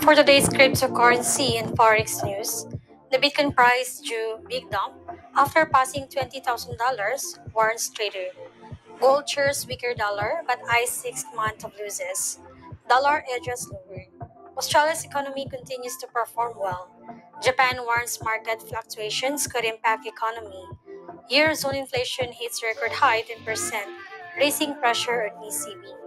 For today's cryptocurrency and forex news, the Bitcoin price drew big dump after passing $20,000, warns trader. Gold cheers weaker dollar but eyes sixth month of losses. Dollar edges lower. Australia's economy continues to perform well. Japan warns market fluctuations could impact economy. Eurozone inflation hits record high 10%, raising pressure on ECB.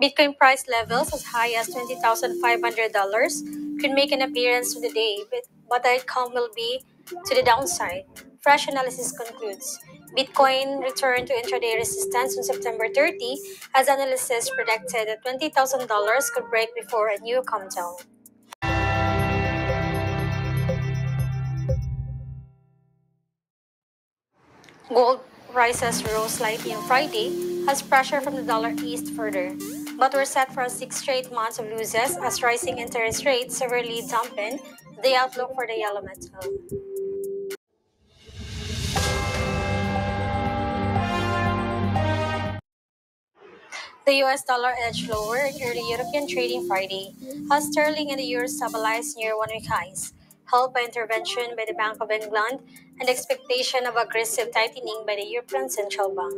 Bitcoin price levels as high as $20,500 could make an appearance today, but, the outcome will be to the downside. Fresh analysis concludes Bitcoin returned to intraday resistance on September 30 as analysts predicted that $20,000 could break before a new come down. Gold prices rose slightly on Friday as pressure from the dollar eased further, but were set for a six straight months of losses as rising interest rates severely dampened the outlook for the yellow metal. The US dollar edged lower in early European trading Friday as sterling and the euro stabilized near one week highs, helped by intervention by the Bank of England and expectation of aggressive tightening by the European Central Bank.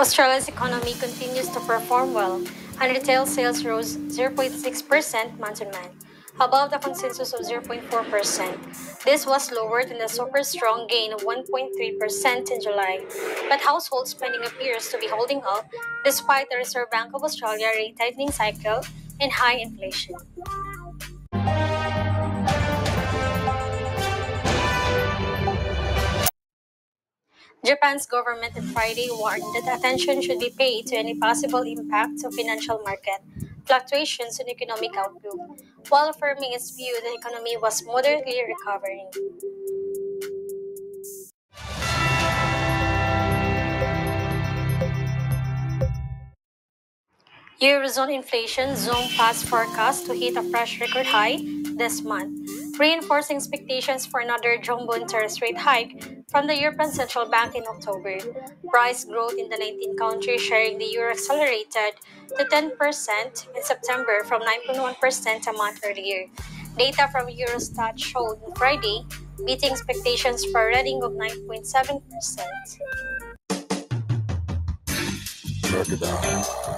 Australia's economy continues to perform well, and retail sales rose 0.6% month on month, above the consensus of 0.4%. This was lower than the super strong gain of 1.3% in July, but household spending appears to be holding up despite the Reserve Bank of Australia rate tightening cycle and high inflation. Japan's government on Friday warned that attention should be paid to any possible impact of financial market fluctuations in economic outlook, while affirming its view the economy was moderately recovering. Eurozone inflation zoomed past forecast to hit a fresh record high this month, reinforcing expectations for another jumbo interest rate hike from the European Central Bank in October. Price growth in the 19 countries sharing the euro accelerated to 10% in September from 9.1% a month earlier. Data from Eurostat showed on Friday beating expectations for a reading of 9.7%. Crocodile.